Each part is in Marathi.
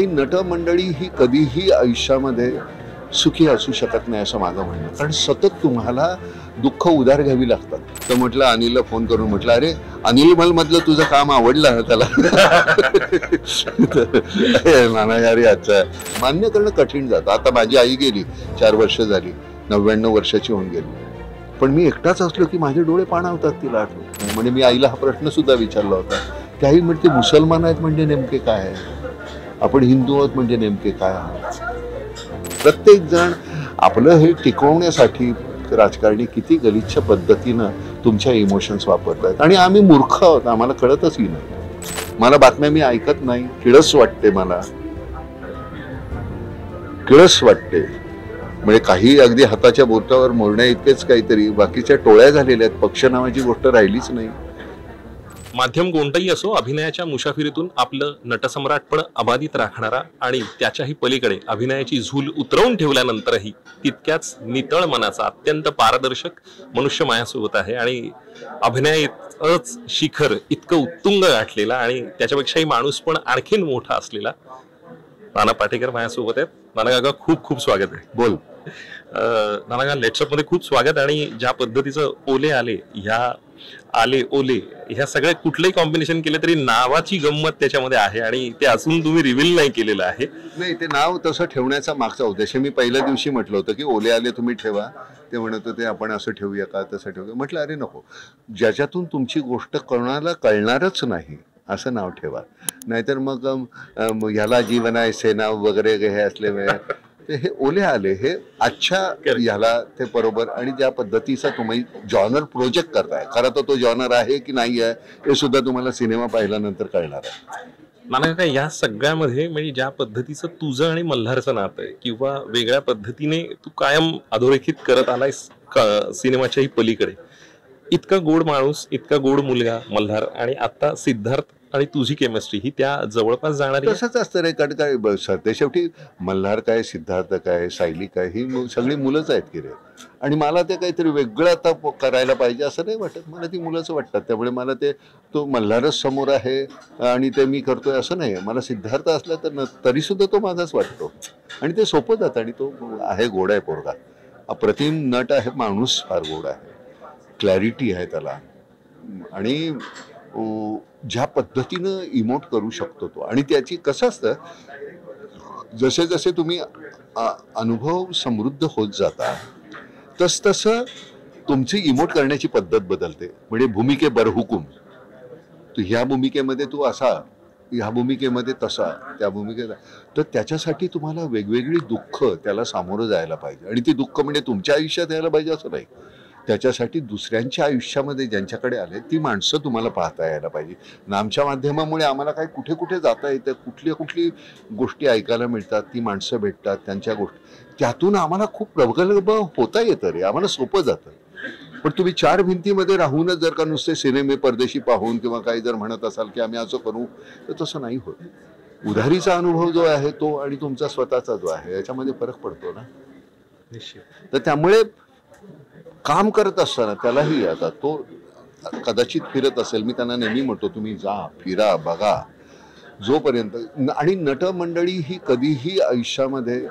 नटमंडळी ही कधीही आयुष्यामध्ये सुखी असू शकत नाही असं माझं म्हणणं कारण सतत तुम्हाला दुःख उधार घ्यावी लागतात. तर म्हटलं अनिलला फोन करून म्हटलं अरे अनिल मल मधलं तुझं काम आवडलं ना त्याला? नाना यारे आजचा मान्य करणं कठीण जातं. आता माझी आई गेली चार वर्ष झाली नव्याण्णव वर्षाची होऊन गेली. पण मी एकटाच असलो की माझे डोळे पाणावतात तिला. आठवण म्हणजे मी आईला हा प्रश्न सुद्धा विचारला होता. त्याही म्हणते मुसलमान आहेत म्हणजे नेमके काय आहे? आपण हिंदू आहोत म्हणजे नेमके काय आहोत? प्रत्येक जण आपलं हे टिकवण्यासाठी राजकारणी किती गलिच्छ पद्धतीनं तुमच्या इमोशन्स वापरतात आणि आम्ही मूर्ख आहोत आम्हाला कळतचही नाही. मला बातम्या मी ऐकत नाही किळस वाटते मला. किळस वाटते. म्हणजे काही अगदी हाताच्या बोटावर मोडण्या इतकेच काहीतरी बाकीच्या टोळ्या झालेल्या आहेत पक्ष नावाची गोष्ट राहिलीच नाही. माध्यम कोणतंही असो अभिनयाच्या मुसाफिरीतून आपलं नटसम्राटपण अबाधित राखणारा आणि त्याच्याही पलीकडे अभिनयाची झूल उतरवून ठेवल्यानंतरही तितक्याच नितळ मनाचा अत्यंत पारदर्शक मनुष्य माझ्यासोबत आहे आणि अभिनयाच शिखर इतकं उत्तुंग गाठलेला आणि त्याच्यापेक्षाही माणूस पण आणखीन मोठा असलेला नाना पाटेकर माझ्यासोबत आहेत. नाना काका खूप खूप स्वागत आहे. बोल. नाना काका लेट्सअपमध्ये खूप स्वागत आणि ज्या पद्धतीचं ओले आले ह्या आले ओले ह्या सगळ्या कुठलंही कॉम्बिनेशन केलं तरी नावाची गंमत त्याच्यामध्ये आहे आणि ते अजून तुम्ही रिव्हील नाही केलेलं आहे. नाही ते नाव तसं ठेवण्याचा मागचा उद्देश मी पहिल्या दिवशी म्हटलं होतं की ओले आले तुम्ही ठेवा. ते म्हणत होते आपण असं ठेवूया का तसं ठेवूया? म्हटलं अरे नको. ज्याच्यातून तुमची गोष्ट कोणाला कळणारच नाही असं नाव ठेवा. नाहीतर मग ह्याला जीवन आहे सेना वगैरे हे असले ते हे ओले आले हे आजच्या. ह्याला ते बरोबर आणि ज्या पद्धतीचा तुम्ही जॉनर प्रोजेक्ट करताय खरं तर तो जॉनर आहे की नाही आहे हे सुद्धा तुम्हाला सिनेमा पाहिल्यानंतर कळणार आहे नाना काका या सगळ्यामध्ये म्हणजे ज्या पद्धतीचं तुझं आणि मल्हारचं नातं आहे किंवा वेगळ्या पद्धतीने तू कायम अधोरेखित करत आलायस क- सिनेमाच्याही पलीकडे इतका गोड माणूस इतका गोड मुलगा मल्हार आणि आता सिद्धार्थ आणि तुझी केमिस्ट्री ही त्या जवळपास जाणारी तसंच असतं रे कारण काय सध्या शेवटी मल्हार काय सिद्धार्थ काय सायली काय ही सगळी मुलंच आहेत की रे. आणि मला ते काहीतरी वेगळं आता करायला पाहिजे असं नाही वाटत. मला ती मुलंच वाटतात. त्यामुळे मला ते तो मल्हारच समोर आहे आणि ते मी करतोय असं नाही. मला सिद्धार्थ असला तर न तरी सुद्धा तो माझाच वाटतो. आणि ते सोपं जातं आणि तो आहे गोड आहे पोरगा. अप्रतिम नट आहे माणूस फार गोड आहे. क्लॅरिटी आहे त्याला. आणि ज्या पद्धतीनं इमोट करू शकतो तो. आणि त्याची कसं असतं जसे जसे तुम्ही अनुभव समृद्ध होत जाता तस तसं तुमची इमोट करण्याची पद्धत बदलते. म्हणजे भूमिके बरहुकुम. तू ह्या भूमिकेमध्ये तू असा ह्या भूमिकेमध्ये तसा त्या भूमिकेत तर त्याच्यासाठी तुम्हाला वेगवेगळी दुःख त्याला सामोरं जायला पाहिजे. आणि ती दुःख म्हणजे तुमच्या आयुष्यात यायला पाहिजे असं नाही. त्याच्यासाठी दुसऱ्यांच्या आयुष्यामध्ये ज्यांच्याकडे आले ती माणसं तुम्हाला पाहता यायला पाहिजे. नामच्या माध्यमामुळे आम्हाला काय कुठे कुठे जाता येतं कुठल्या कुठली गोष्टी ऐकायला मिळतात ती माणसं भेटतात त्यांच्या गोष्टी. त्यातून आम्हाला खूप प्रगल्भ होता येतं रे आम्हाला सोपं जातं. पण तुम्ही चार भिंतीमध्ये राहूनच जर का नुसते सिनेमे परदेशी पाहून किंवा काही जर म्हणत असाल की आम्ही असं करू तर तसं नाही होत. उधारीचा अनुभव जो आहे तो आणि तुमचा स्वतःचा जो आहे याच्यामध्ये फरक पडतो ना? तर त्यामुळे काम करत असताना त्यालाही आता तो कदाचित फिरत असेल. मी त्यांना नेहमी म्हणतो तुम्ही जा फिरा बघा. जोपर्यंत न- आणि नटमंडळी ही कधीही आयुष्यामध्ये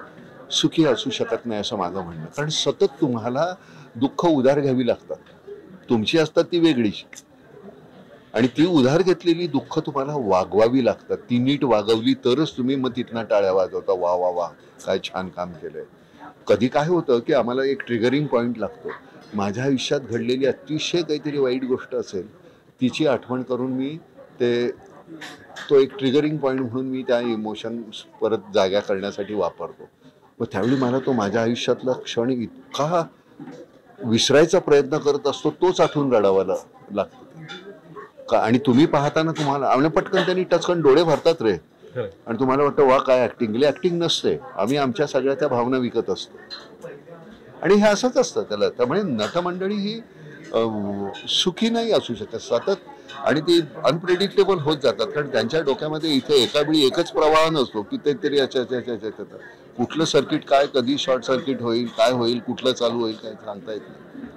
सुखी असू शकत नाही असं माझं म्हणणं. कारण सतत तुम्हाला दुःख उधार घ्यावी लागतात. तुमची असतात ती वेगळीच. आणि ती उधार घेतलेली दुःख तुम्हाला वागवावी लागतात. ती नीट वागवली तरच तुम्ही मग तिथनं टाळ्या वाजवता वा वा वा काय छान काम केलंय. कधी काय होतं की आम्हाला एक ट्रिगरिंग पॉईंट लागतो. माझ्या आयुष्यात घडलेली अतिशय काहीतरी वाईट गोष्ट असेल तिची आठवण करून मी ते तो एक ट्रिगरिंग पॉईंट म्हणून मी त्या इमोशन परत जाग्या करण्यासाठी वापरतो. मग त्यावेळी मला तो माझ्या आयुष्यातला क्षण इतका विसरायचा प्रयत्न करत असतो तोच आठवून रडावा लागतो. का आणि तुम्ही पाहताना तुम्हाला आणि पटकन त्यांनी टचकन डोळे भरतात रे. आणि तुम्हाला वाटतं वा काय ऍक्टिंग ऍक्टिंग नसते. आम्ही आमच्या सगळ्या त्या भावना विकत असतो. आणि हे असंच असतं त्याला. त्यामुळे नटमंडळी ही सुखी नाही असू शकत सतत. आणि ती अनप्रेडिक्टेबल होत जातात कारण त्यांच्या डोक्यामध्ये इथे एका वेळी एकच प्रवाह नसतो की ते अच्छा अच्छा अच्छा अच्छा कुठलं सर्किट काय कधी शॉर्ट सर्किट होईल काय होईल कुठलं चालू होईल काय सांगता येत नाही.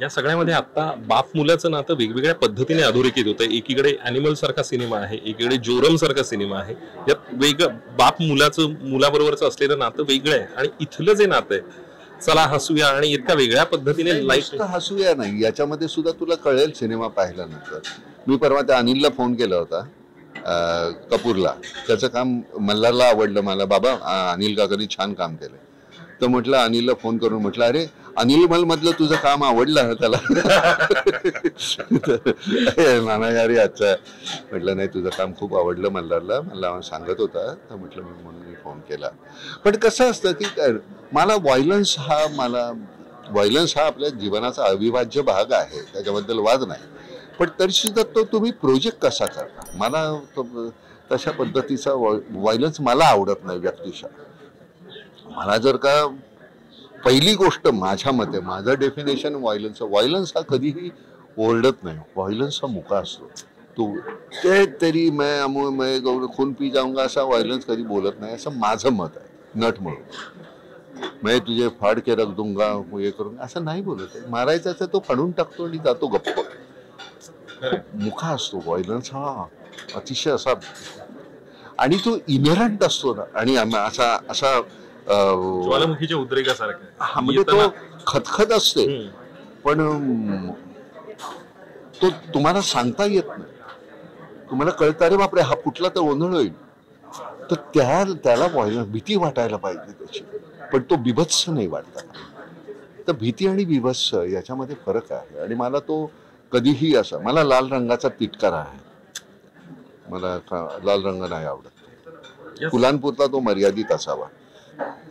या सगळ्यामध्ये आता बाप मुलाचं नातं वेगवेगळ्या पद्धतीने अधोरेखित होतं. एकीकडे अॅनिमल सारखा सिनेमा आहे एकीकडे जोरम सारखा सिनेमा आहे. यात वेगळं बाप मुलाचं मुलाबरोबरचं असलेलं नातं वेगळं आहे. आणि इथलं जे नातं आहे चला हसूया आणि इतक्या वेगळ्या पद्धतीने लाईफ हसूया नाही. याच्यामध्ये सुद्धा तुला कळेल सिनेमा पाहिल्यानंतर. मी परवा त्या अनिलला फोन केला होता कपूरला. त्याचं काम मल्हारला आवडलं मला. बाबा अनिल काकांनी छान काम केलं तर म्हटलं अनिलला फोन करून म्हटलं अरे अनिल मधलं तुझं काम आवडलं ना त्याला? तर, नाना गारी अच्छा. म्हटलं नाही तुझं काम खूप आवडलं मल्हारला. मला सांगत होता. तर म्हटलं मी म्हणून मी फोन केला. पण कसं असतं की मला व्हायलन्स हा मला व्हायलन्स हा आपल्या जीवनाचा अविभाज्य भाग आहे. त्याच्याबद्दल वाद नाही. पण तरी सुद्धा तो तुम्ही प्रोजेक्ट कसा करता? मला तो- तशा पद्धतीचा व्हायलन्स मला आवडत नाही व्यक्तिशः. मला जर का पहिली गोष्ट माझ्या मते माझं डेफिनेशन व्हायलन्स व्हायलन्स हा कधीही ओरडत नाही. व्हायलन्स हा मुका असतो. तो ते तरी मैं अमो मैं गौर खून पी जाऊंगा असा व्हायलन्स कधी बोलत नाही असं माझं मत आहे. नट म्हणून. मैं तुझे फाड के रख दूंगा हे करून असं नाही बोलत आहे. मारायचा तर तो काढून टाकतो आणि जातो गप्प. मुखा असतो. व्हायलन्स हा अतिशय असा आणि तो इनरंट असतो ना. आणि असा असा ज्वालामुखीच्या उद्रेकासारखं. म्हणजे तो खतखत असते. पण तो तुम्हाला सांगता येत नाही. तुम्हाला कळतं अरे बापरे हा फुटला तर गोंधळ होईल. तर त्या त्याला व्हायला भीती वाटायला पाहिजे त्याची. पण तो बिभत्स नाही वाटता तर भीती आणि बिभत्स याच्यामध्ये फरक आहे. आणि मला तो कधीही असा मला लाल रंगाचा तिटकारा आहे. मला लाल रंग नाही आवडत. फुलांपुरता तो मर्यादित असावा.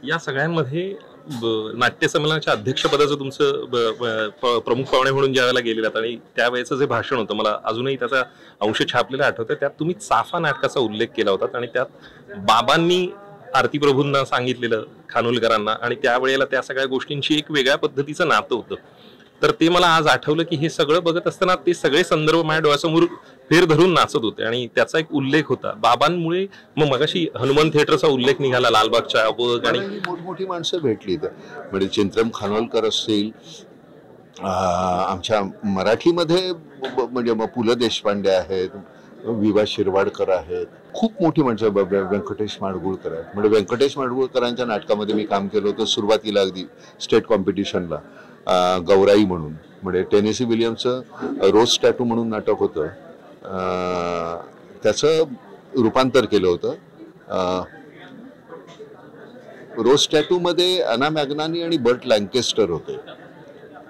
या सगळ्यांमध्ये ब- नाट्य संमेलनाच्या अध्यक्षपदाचं तुमचं ब- प्रमुख पाहुणे म्हणून ज्या वेळेला गेलेलात आणि त्यावेळेचं जे भाषण होतं मला अजूनही त्याचा अंश छापलेला आठवतं त्यात तुम्ही चाफा नाटकाचा उल्लेख केला होता आणि त्यात बाबांनी आरती प्रभूंना सांगितलेलं खानोलकरांना आणि त्यावेळेला त्या सगळ्या गोष्टींची एक वेगळ्या पद्धतीचं नातं होतं. तर ते मला आज आठवलं की हे सगळं बघत असताना ते सगळे संदर्भ माझ्या डोळ्यासमोर फेर धरून नाचत होते. आणि त्याचा एक उल्लेख होता. बाबांमुळे मग मगाशी हनुमान थिएटरचा उल्लेख निघाला लालबागच्या अबोग आणि मोठमोठी माणसं भेटली तर म्हणजे चिंतम खानोलकर असतील आमच्या मराठीमध्ये म्हणजे मग पु ल देशपांडे आहेत विवा शिरवाडकर आहेत. खूप मोठी माणसं ब- व्यंकटेश माडगुळकर आहेत. म्हणजे व्यंकटेश माडगुळकरांच्या नाटकामध्ये मी काम केलं होतं सुरुवातीला अगदी स्टेट कॉम्पिटिशनला. गौराई म्हणून. म्हणजे टेनेसी विलियमचं रोज टॅटू म्हणून नाटक होतं. त्याचं रूपांतर केलं होतं. रोज टॅटू मध्ये अना मॅग्नानी आणि बर्ट लँकेस्टर होते.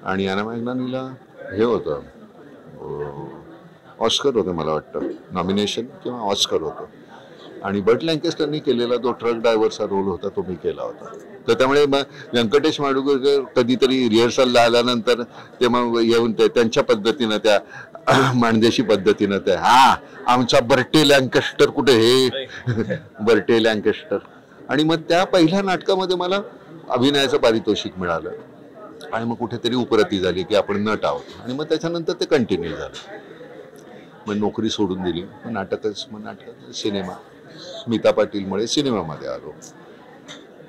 आणि अना मॅग्नानीला हे होतं ऑस्कर होतं मला वाटतं. नॉमिनेशन किंवा ऑस्कर होतं. आणि बर्ट लँकेस्टरनी केलेला तो ट्रक ड्रायव्हरचा रोल होता तो मी केला होता. तर त्यामुळे मग व्यंकटेश माडगुळकर कधीतरी रिहर्सलला आल्यानंतर ते मग येऊन ते त्यांच्या पद्धतीनं त्या माणदेशी पद्धतीनं ते. हा आमचा बर्टे लँकेस्टर कुठे हे? Burt Lancaster. आणि मग त्या पहिल्या नाटकामध्ये मला अभिनयाचं पारितोषिक मिळालं. आणि मग कुठेतरी उपरती झाली की आपण नट आहोत. आणि मग त्याच्यानंतर ते कंटिन्यू झालं. मग नोकरी सोडून दिली. मग नाटकच मग नाटक सिनेमा. स्मिता पाटीलमुळे सिनेमामध्ये आलो.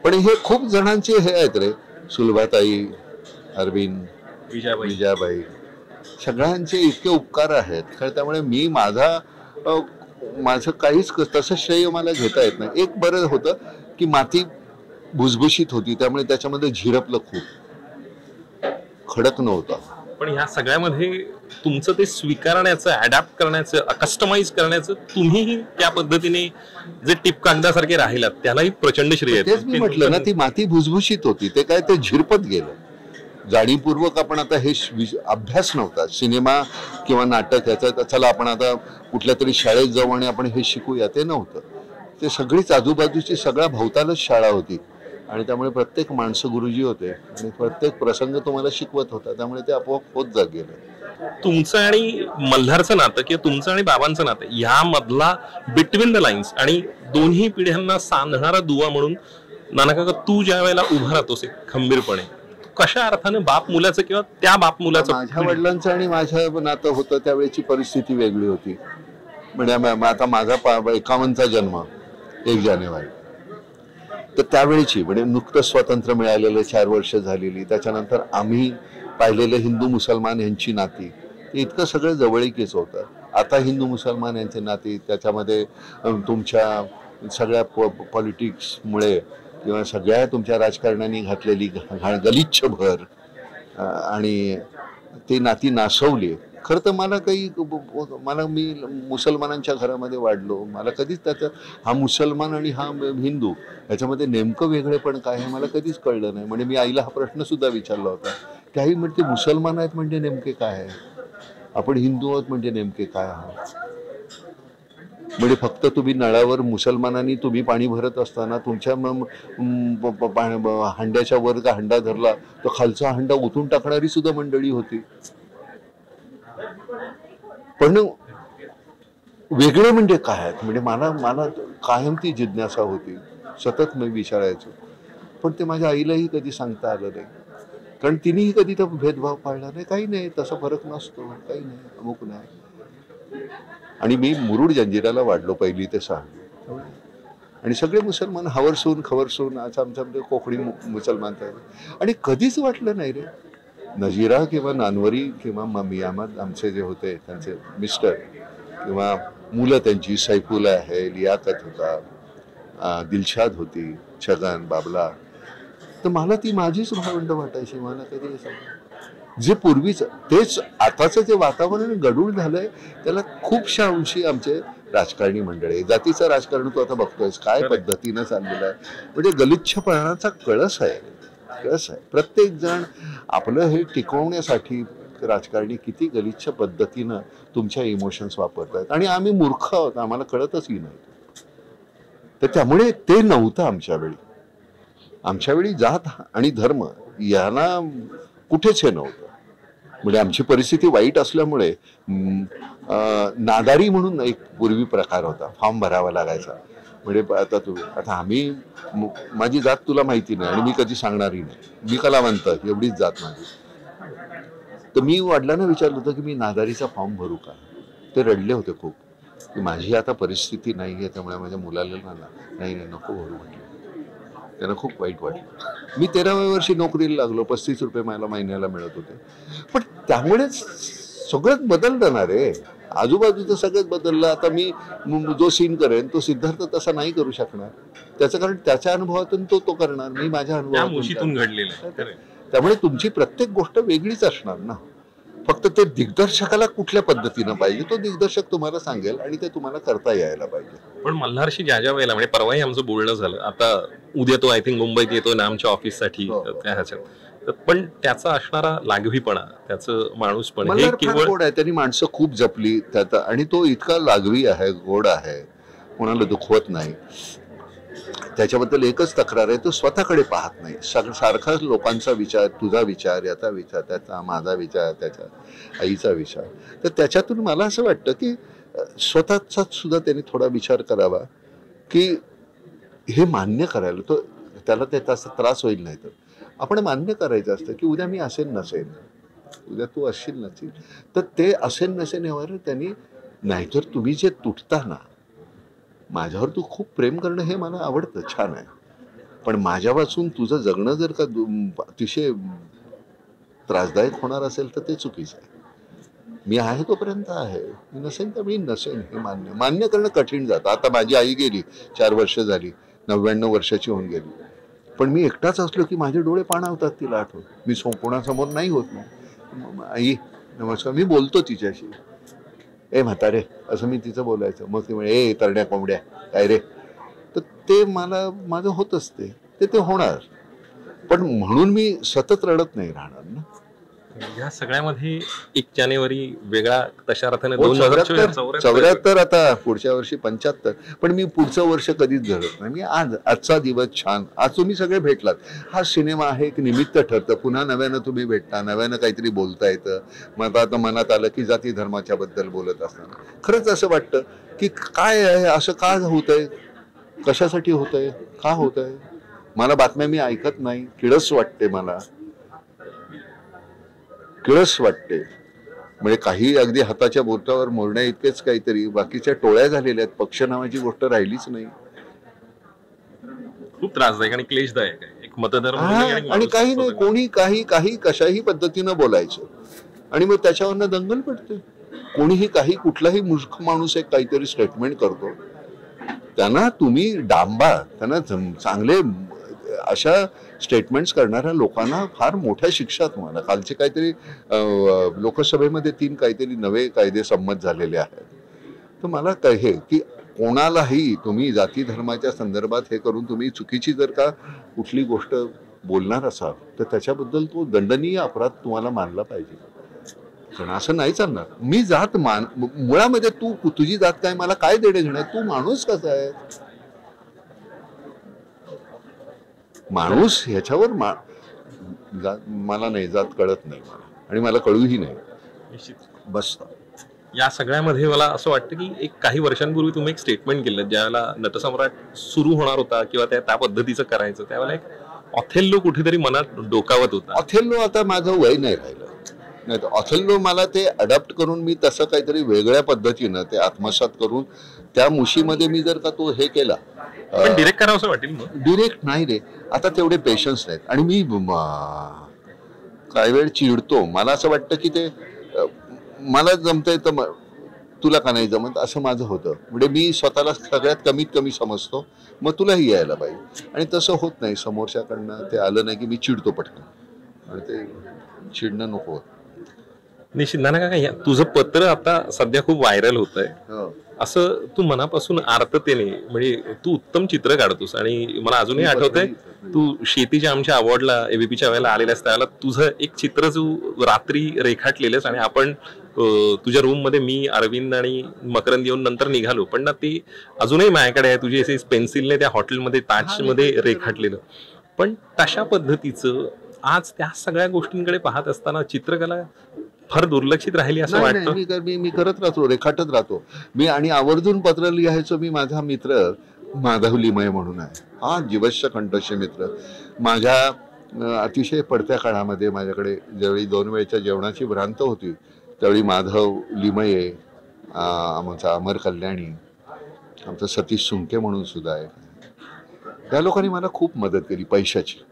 पण हे खूप जणांचे हे आहेत रे. सुलभाताई अरविंद विजयाबाई. विजयाबाई. सगळ्यांचे इतके उपकार आहेत. खरं त्यामुळे मी माझा माझं काहीच तसं श्रेय मला घेता येत नाही. एक बरं होतं की माती भुसभुशीत होती त्यामुळे त्याच्यामध्ये झिरपलं खूप. खडक नव्हता. पण ह्या सगळ्यामध्ये तुमचं ते स्वीकारण्याचं अडॅप्ट करण्याचं कस्टमाइज करण्याचं तुम्हीही त्या पद्धतीने जे टिप कागदासारखे राहिलात त्यालाही प्रचंड श्रेय आहे. तेच मी म्हटलं ना ती माती भुसभुशीत होती ते काय ते झिरपत गेलं. जाणीवपूर्वक आपण आता हे अभ्यास नव्हता. सिनेमा किंवा नाटक याचा चला आपण आता कुठल्या तरी शाळेत जाऊ आणि आपण हे शिकूया. ते नव्हतं. ते सगळीच आजूबाजूची सगळ्या भोवतालच शाळा होती. आणि त्यामुळे प्रत्येक माणसं गुरुजी होते. आणि प्रत्येक प्रसंग तुम्हाला शिकवत होता. त्यामुळे ते आपोआप होत जा गेलं. तुमचं आणि मल्हारचं नातं किंवा तुमचं आणि बाबांचं नातं यामधला बिटवीन द लाईन्स आणि दोन्ही पिढ्यांना सांधणारा दुवा म्हणून नाना तू ज्या वेळेला उभा राहतोस खंबीरपणे कशा अर्थानं बाप मुलाचं किंवा त्या बाप मुलाचं? माझ्या वडिलांचं आणि माझं नातं होतं त्यावेळेची परिस्थिती वेगळी होती. म्हणजे आता माझा पा- एकावन्नचा जन्म एक जानेवारी. तर त्यावेळीची म्हणजे नुकतं स्वातंत्र्य मिळालेलं चार वर्ष झालेली त्याच्यानंतर आम्ही पाहिलेलं हिंदू मुसलमान यांची नाती ते इतकं सगळं जवळीकीच होतं. आता हिंदू मुसलमान यांचे नाती त्याच्यामध्ये तुमच्या सगळ्या पॉलिटिक्समुळे किंवा सगळ्या तुमच्या राजकारण्यांनी घातलेली घा- गलिच्छ भर आणि ती नाती नासवली. खरं तर मला काही मला मी मुसलमानांच्या घरामध्ये वाढलो. मला कधीच त्याचं हा मुसलमान आणि हा हिंदू याच्यामध्ये नेमकं वेगळेपण काय आहे मला कधीच कळलं नाही. म्हणजे मी आईला हा प्रश्नसुद्धा विचारला होता. की आई म्हणते मुसलमान आहेत म्हणजे नेमके काय? आहे आपण हिंदू आहोत म्हणजे नेमके काय आहोत? म्हणजे फक्त तुम्ही नळावर मुसलमानांनी तुम्ही पाणी भरत असताना तुमच्या हांड्याच्या वर का हंडा धरला तर खालचा हंडा ओतून टाकणारी सुद्धा मंडळी होती. पण वेगळं म्हणजे काय? आहेत म्हणजे मला मला कायम ती जिज्ञासा होती. सतत मी विचारायचो. पण ते माझ्या आईलाही कधी सांगता आलं नाही. कारण तिनेही कधी तर भेदभाव पाळला नाही. काही नाही तसा फरक नसतो. काही नाही अमुक नाही. आणि मी मुरुड जंजिराला वाढलो पहिली ते सहा. आणि सगळे मुसलमान हवरसून खवरसून असं आमच्या आमचे कोकणी मु- मुसलमान तर आणि कधीच वाटलं नाही रे. नजीरा किंवा नानवरी किंवा ममी अहमद आमचे जे होते त्यांचे मिस्टर किंवा मुलं त्यांची सैफुल आहे लियाकत होता दिलशाद होती छगन बाबला. तर मला ती माझीच भावंड वाटायची मला कधी असं जे पूर्वीच तेच आताचं जे वातावरण गडूळ झालंय त्याला खूपशा अंशी आमचे राजकारणी मंडळी जातीचं राजकारण तू आता बघतोयस काय. पद्धतीनं चाललेलं आहे. म्हणजे गलिच्छपणाचा कळस आहे. कळस आहे. प्रत्येक जण आपलं हे टिकवण्यासाठी राजकारणी किती गलिच्छ पद्धतीनं तुमच्या इमोशन्स वापरतात. आणि आम्ही मूर्ख आहोत आम्हाला कळतचही नाही. तर त्यामुळे ते नव्हतं आमच्या वेळी आमच्या वेळी जात आणि धर्म यांना कुठेच हे नव्हतं. म्हणजे आमची परिस्थिती वाईट असल्यामुळे नादारी म्हणून एक पूर्वी प्रकार होता फॉर्म भरावा लागायचा. म्हणजे आता तू आता आम्ही माझी जात तुला माहिती नाही आणि मी कधी सांगणारही नाही. मी कलावंत एवढीच जात माझी. तर मी वडिलांना विचारलं होतं की मी नादारीचा फॉर्म भरू का? ते रडले होते खूप. की माझी आता परिस्थिती नाही आहे त्यामुळे माझ्या मुलाला नाही नाही नको भरू म्हटलं. त्यांना खूप वाईट वाटलं. मी तेराव्या वर्षी नोकरीला लागलो पस्तीस रुपये मला महिन्याला मिळत होते. पण त्यामुळेच सगळंच बदललं ना रे आजूबाजूचं सगळंच बदललं. आता मी जो सीन करेन तो सिद्धार्थ तसा नाही करू शकणार. त्याचं कारण त्याच्या अनुभवातून तो तो करणार. मी माझ्या अनुभवातून. घडलेलं. त्यामुळे तुमची प्रत्येक गोष्ट वेगळीच असणार ना. फक्त ते दिग्दर्शकाला कुठल्या पद्धतीनं पाहिजे तो दिग्दर्शक तुम्हाला सांगेल आणि ते तुम्हाला करता यायला पाहिजे. पण मल्हारशी ज्या ज्या वेळेला म्हणजे परवाही आमचं बोलणं झालं आता उद्या तो आय थिंक मुंबईत येतो ना आमच्या ऑफिससाठी हो. त्या ह्याच्यात तर पण त्याचा असणारा लाघवीपणा त्याचं माणूसपण हे मल्हार फार केवळ गोड आहे त्यांनी माणसं खूप जपली त्यात आणि तो इतका लागवी आहे गोड आहे कोणाला दुखवत नाही. त्याच्याबद्दल एकच तक्रार आहे तो स्वतःकडे पाहत नाही. सग सारखा लोकांचा विचार तुझा विचार याचा विचार त्याचा माझा विचार त्याच्या आईचा विचार. तर त्याच्यातून मला असं वाटतं की स्वतःचा सुद्धा त्यांनी थोडा विचार करावा की हे मान्य करायला तो त्याला त्याचा त्याचा त्रास होईल नाही तर. आपण मान्य करायचं असतं की उद्या मी असेल नसेल. उद्या तू असशील नसेल. तर ते असेल नसेल यावर त्यांनी नाहीतर तुम्ही जे तुटता ना माझ्यावर तू खूप प्रेम करणं हे मला आवडतं छान आहे. पण माझ्यापासून तुझं जगणं जर का दु- अतिशय त्रासदायक होणार असेल तर ते चुकीचं आहे. मी आहे तोपर्यंत आहे. मी नसेन तर मी नसेन हे मान्य. मान्य करणं कठीण जातं. आता माझी आई गेली चार वर्ष झाली नव्याण्णव वर्षाची होऊन गेली. पण मी एकटाच असलो की माझे डोळे पाणावतात तिला आठवत मी सो कोणासमोर नाही होत. ना मग आई नमस्कार. मी बोलतो तिच्याशी. ए म्हातारे असं मी तिचं बोलायचं. मग ती म्हणे ए तरण्या कोंबड्या काय रे? तर ते मला माझं होत असते ते ते होणार. पण म्हणून मी सतत रडत नाही राहणार ना. या सगळ्यामध्ये एक जानेवारी वेगळा तशा अर्थाने हो, दोन हजार चौऱ्याहत्तर आता पुढच्या वर्षी पंच्याहत्तर. पण मी पुढचं वर्ष कधीच धरत नाही. मी आज आजचा दिवस छान. आज तुम्ही सगळे भेटलात. हा सिनेमा आहे एक निमित्त ठरतं. पुन्हा नव्यानं तुम्ही भेटता नव्यानं काहीतरी बोलता येतं. मग आता मनात आलं की जाती धर्माच्या बद्दल बोलत असताना. खरंच असं वाटतं की काय आहे असं का होतंय? कशासाठी होतंय? का होतंय? मला बातम्या मी ऐकत नाही. किळस वाटते मला. किळस वाटते. म्हणजे काही अगदी हाताच्या बोटावर मोरण्या इतकेच काहीतरी बाकीच्या टोळ्या झालेल्या आहेत पक्ष नावाची गोष्ट राहिलीच नाही. खूप त्रासदायक आणि क्लेशदायक आहे. एक मतदार आणि काही नाही. कोणी काही काही कशाही पद्धतीनं बोलायचं. आणि मग त्याच्यावरनं दंगल पडते. कोणीही काही कुठलाही मूर्ख माणूस एक काहीतरी स्टेटमेंट करतो. त्यांना तुम्ही डांबा त्यांना चांगले अशा स्टेटमेंट्स करणाऱ्या लोकांना फार मोठ्या शिक्षा तुम्हाला. कालचे काहीतरी लोकसभेमध्ये तीन काहीतरी नवे कायदे संमत झालेले आहेत. तर मला काय हे की कोणालाही तुम्ही जाती धर्माच्या संदर्भात हे करून तुम्ही चुकीची जर का कुठली गोष्ट बोलणार असाल तर त्याच्याबद्दल तो दंडनीय अपराध तुम्हाला मानला पाहिजे. पण असं नाही चालणार. मी जात मान मुळामध्ये तू तुझी जात काय? मला काय देणे घेणार तू माणूस कसा आहे? माणूस ह्याच्यावर मा मला नाही जात कळत नाही मला. आणि मला कळूही नाही. निश्चित. बस. या सगळ्यामध्ये मला असं वाटतं की एक काही वर्षांपूर्वी तुम्ही एक स्टेटमेंट केलं ज्यावेळेला नटसम्राट सुरू होणार होता किंवा त्या त्या पद्धतीचं करायचं त्यावेळेला एक ऑथेल्लो कुठेतरी मनात डोकावत होता. ऑथेल्लो आता माझं वय नाही राहिलं. नाही तर ऑथेल्लो मला ते अडॅप्ट करून मी तसं काहीतरी वेगळ्या पद्धतीनं ते आत्मसात करून त्या मुशीमध्ये मी जर का तो हे केला डिरेक्ट करावं असं वाटेल डिरेक्ट नाही रे. आता तेवढे पेशन्स नाहीत. आणि मी काही वेळ चिडतो. मला असं वाटतं की ते मला जमतंय तर तुला का नाही जमत? असं माझं होतं. म्हणजे मी स्वतःला सगळ्यात कमीत कमी समजतो. मग तुलाही यायला पाहिजे. आणि तसं होत नाही. समोरच्याकडनं ते आलं नाही की मी चिडतो पटकन. आणि ते चिडणं नको निश्चित. ना का तुझं पत्र आता सध्या खूप व्हायरल होत आहे असं तू मनापासून आर्ततेने म्हणजे तू उत्तम चित्र काढतोस आणि मला अजूनही आठवतंय तू शेतीच्या आमच्या अवॉर्डला एबीपीच्या वेळेला आलेल्यास त्यावेळेला तुझं एक चित्र तू रात्री रेखाटलेलंस आणि आपण तुझ्या रूममध्ये मी अरविंद आणि मकरंद येऊन नंतर निघालो. पण ना ते अजूनही माझ्याकडे आहे तुझी असे पेन्सिलने त्या हॉटेलमध्ये ताजमध्ये रेखाटलेलं. पण तशा पद्धतीचं आज त्या सगळ्या गोष्टींकडे पाहत असताना चित्रकला फार दुर्लक्षित राहिली असं वाटतं? मी कर- मी मी करत राहतो रेखाटत राहतो. मी आणि आवर्जून पत्र लिहायचो मी माझा मित्र माधव लिमय म्हणून आहे. हा जीवश्य कंठस्य मित्र. माझ्या अतिशय पडत्या काळामध्ये माझ्याकडे ज्यावेळी दोन वेळच्या जेवणाची भ्रांत होती त्यावेळी माधव लिमये आमचा अमर कल्याणी आमचं सतीश सुंके म्हणून सुद्धा आहे. त्या लोकांनी मला खूप मदत केली पैशाची.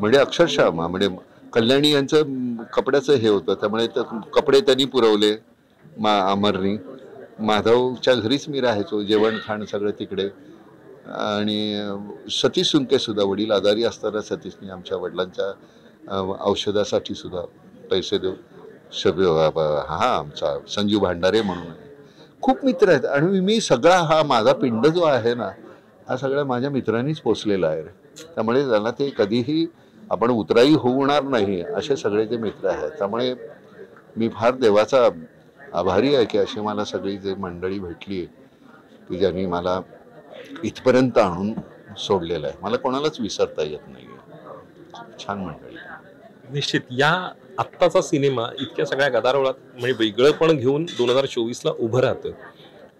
म्हणजे अक्षरशः म्हणजे कल्याणी यांचं कपड्याचं हे होतं त्यामुळे तर कपडे त्यांनी पुरवले मा अमरनी. माधवच्या घरीच मी राहायचो जेवण खाण सगळं तिकडे. आणि सतीश सुंके सुद्धा वडील आजारी असताना सतीशनी आमच्या वडिलांच्या औषधासाठी सुद्धा पैसे देऊ शब हा आमचा संजीव भांडारे म्हणून खूप मित्र आहेत आणि मी सगळा हा माझा पिंड जो आहे ना हा सगळ्या माझ्या मित्रांनीच पोचलेला आहे रे. त्यामुळे त्यांना ते कधीही आपण उतराई होणार नाही असे सगळे ते मित्र आहेत. त्यामुळे मी फार देवाचा आभारी आहे की अशी मला सगळी जे मंडळी भेटली की ज्यांनी मला इथपर्यंत आणून सोडलेलं आहे. मला कोणालाच विसरता येत नाही छान मंडळी. निश्चित. या आत्ताचा सिनेमा इतक्या सगळ्या गदारोळात म्हणजे वेगळं पण घेऊन दोन हजार चोवीसला उभं राहतं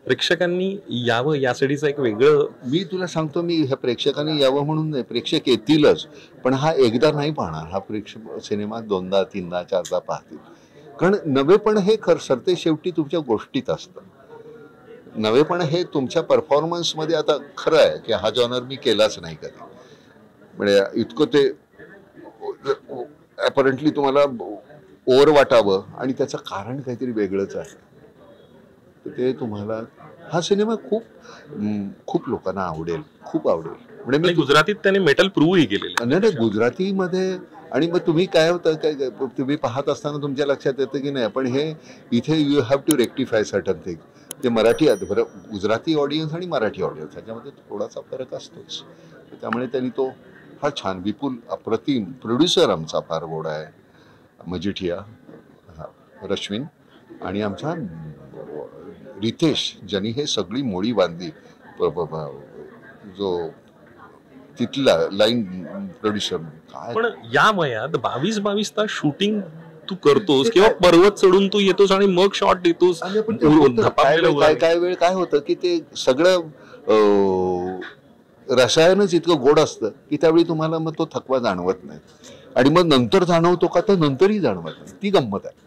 प्रेक्षकांनी यावं यासाठीचं एक वेगळं मी तुला सांगतो मी ह्या प्रेक्षकांनी यावं म्हणून नाही प्रेक्षक येतीलच पण हा एकदा नाही पाहणार. हा प्रेक्षक सिनेमा दोनदा तीनदा चारदा पाहतील. कारण नवेपण हे खर सरते शेवटी तुमच्या गोष्टीत असतं. नवेपण हे तुमच्या परफॉर्मन्समध्ये आता खरं आहे की हा जॉनर मी केलाच नाही कधी. म्हणजे इतकं ते अपरंटली तुम्हाला ओवर वाटावं आणि त्याचं कारण काहीतरी वेगळंच आहे. तर ते तुम्हाला हा सिनेमा खूप खूप लोकांना आवडेल खूप आवडेल. म्हणजे मी गुजरातीत त्यांनी मेटल प्रूव्हही केलेलं नाही नाही गुजरातीमध्ये आणि मग तुम्ही काय होतं काय तुम्ही पाहत असताना तुमच्या लक्षात येतं की नाही? पण हे इथे you have to rectify certain thing ते मराठी बरं गुजराती ऑडियन्स आणि मराठी ऑडियन्स ह्याच्यामध्ये थोडासा फरक असतोच. त्यामुळे त्यांनी तो फार छान विपुल अप्रतिम प्रोड्युसर आमचा फार गोडा आहे. मजिठिया हा, रश्विन आणि आमचा रितेश ज्यांनी हे सगळी मोळी बांधली जो तिथला लाईन प्रोड्युसर काय? पण या वयात बावीस बावीस तास शूटिंग तू करतोस किंवा पर्वत चढून तू येतोस आणि मग शॉट देतोस. काय काय वेळ काय होतं की ते सगळं रसायनच इतकं गोड असतं की त्यावेळी तुम्हाला मग तो थकवा जाणवत नाही. आणि मग नंतर जाणवतो का? तर नंतरही जाणवत नाही. ती गंमत आहे.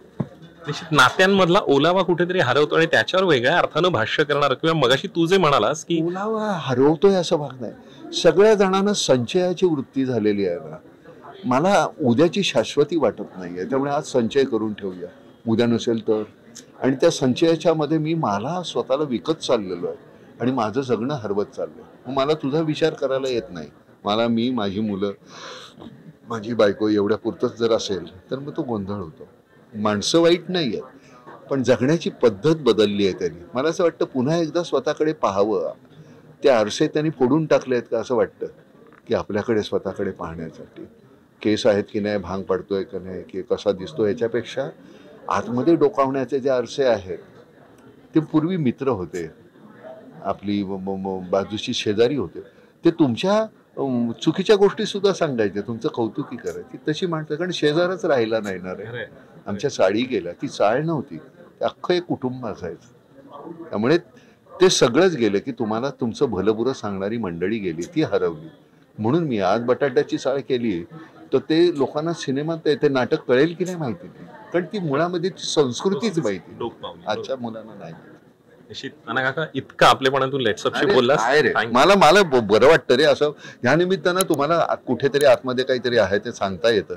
निश्चित नात्यांमधला ओलावा कुठेतरी हरवतो आणि त्याच्यावर वेगळ्या अर्थानं भाष्य करणार किंवा मगाशी तू जे म्हणालास की ओलावा हरवतोय असं भाग नाही. सगळ्या जणांना संचयाची वृत्ती झालेली आहे ना. मला उद्याची शाश्वती वाटत नाही आहे त्यामुळे आज संचय करून ठेवूया. उद्या नसेल तर. आणि त्या संचयाच्या मध्ये मी मला स्वतःला विकत चाललेलो आहे. आणि माझं जगणं हरवत चाललं मग मला तुझा विचार करायला येत नाही. मला मी माझी मुलं माझी बायको एवढ्या पुरतच जर असेल तर मग तो गोंधळ होतो. माणसं वाईट नाही आहेत पण जगण्याची पद्धत बदलली आहे त्यांनी. मला असं वाटतं पुन्हा एकदा स्वतःकडे पाहावं. ते आरसे त्यांनी फोडून टाकले आहेत का असं वाटतं की आपल्याकडे स्वतःकडे पाहण्यासाठी. केस आहेत की नाही भांग पडतोय का नाही की कसा दिसतो याच्यापेक्षा आतमध्ये डोकावण्याचे जे आरसे आहेत ते पूर्वी मित्र होते. आपली बाजूची शेजारी होते. ते तुमच्या चुकीच्या गोष्टी सुद्धा सांगायचे. तुमचं कौतुकी करायची. तशी माणसं कारण शेजारच राहिला नाही ना रे. आमच्या साडी गेल्या ती चाळ नव्हती. ते अख्खं एक कुटुंब असायचं. त्यामुळे ते सगळंच गेलं की तुम्हाला तुमचं भलंबुरं सांगणारी मंडळी गेली ती हरवली. म्हणून मी आज बटाट्याची चाळ केली तर ते लोकांना सिनेमात ते नाटक कळेल की नाही माहिती नाही. कारण ती मुळामध्ये संस्कृतीच माहिती. आजच्या मुलांना नाही. इतका आपलेपणातून you. मला मला बरं वाटतं रे असं. ह्या निमित्तानं तुम्हाला कुठेतरी आतमध्ये काहीतरी आहे ते सांगता येतं.